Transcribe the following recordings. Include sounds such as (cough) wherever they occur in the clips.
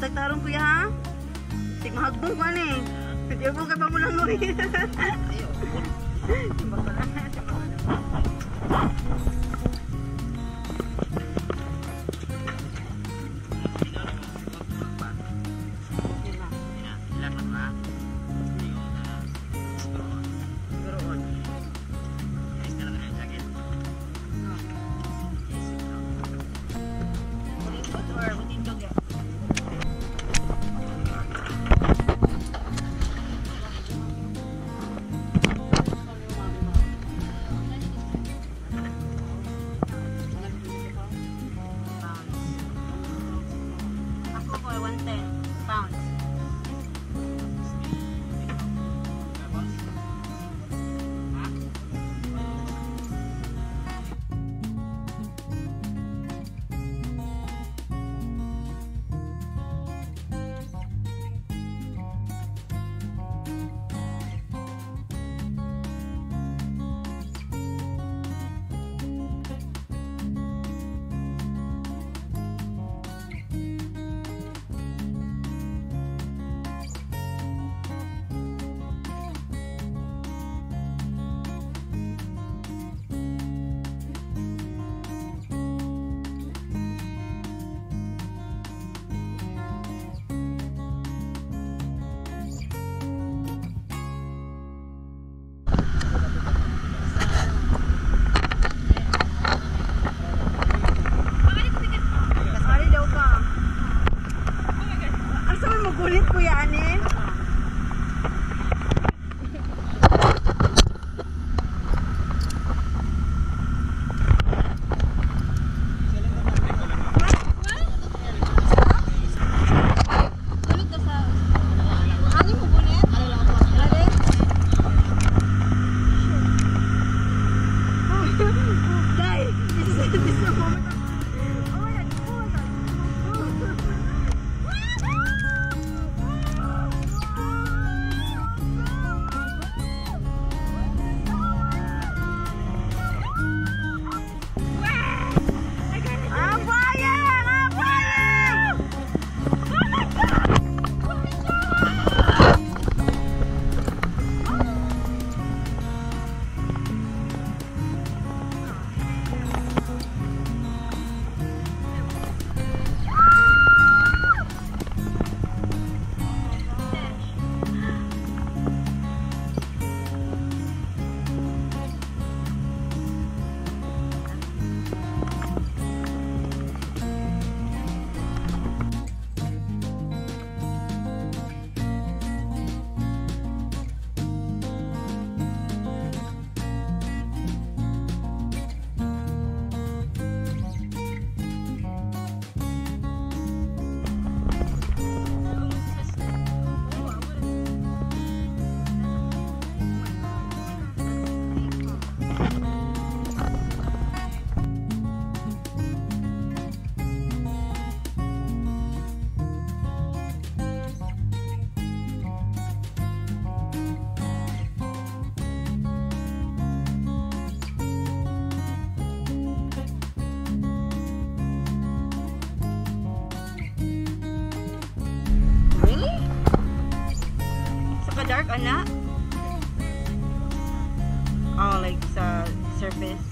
tagtaron kuya ha? Sig mahagbong ko ani. Sige mo kay pamulang ko. Sa ka-dark, ana? Oh, like sa surface.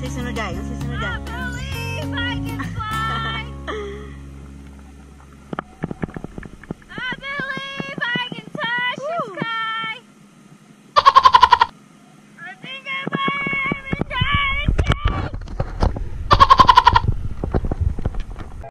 Say sunod ay, say sunod ay. believe I can fly. I believe I can touch the sky. I think I might even die.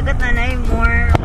Dagat na na more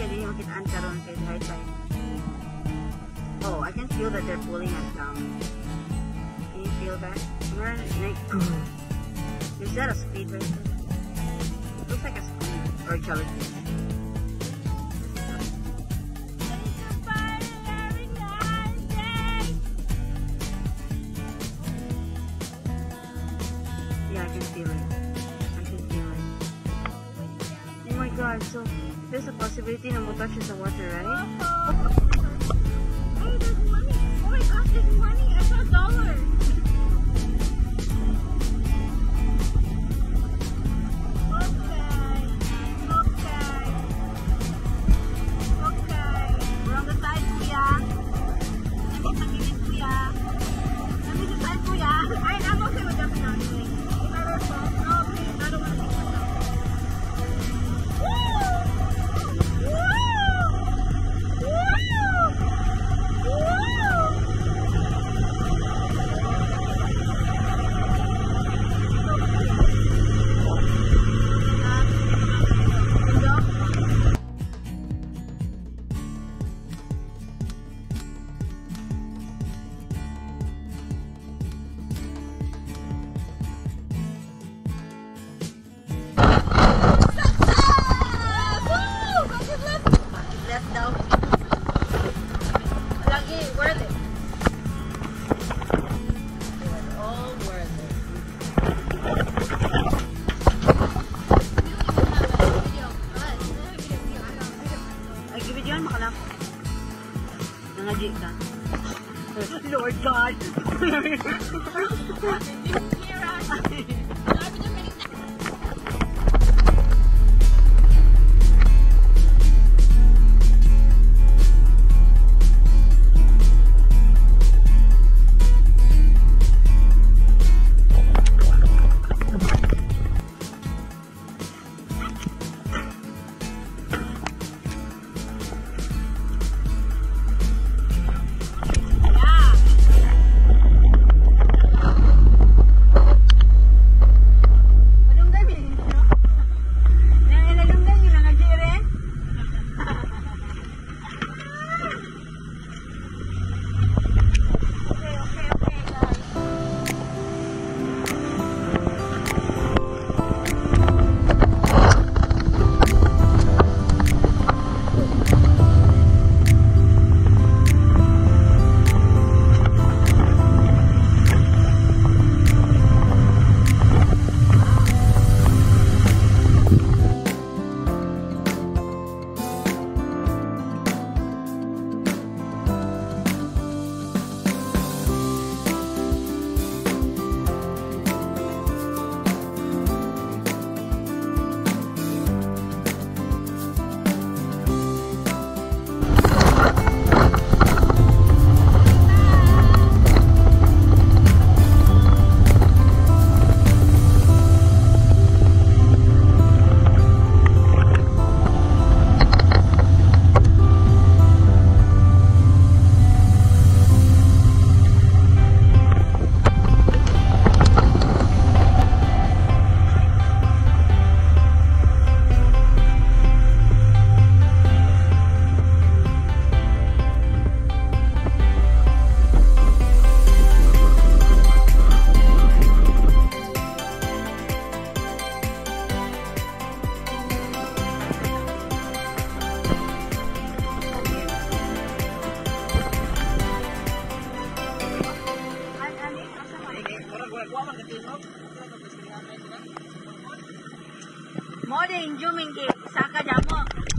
Din yung kitaan karon kay high tide. Oh, I can feel that they're pulling us down. Can you feel that? Meron, like, is that a speed racer? Looks like a speed or a jellyfish. Yeah, I can feel it. I can feel it. Oh my god, so there's a possibility na muta siya sa water, right? Hey, there's money. Oh my gosh, there's money. I saw dollars. Mga ka. Oh Lord God! (laughs) Sabi niya, order in Jumingi. Eh, Saka jamu.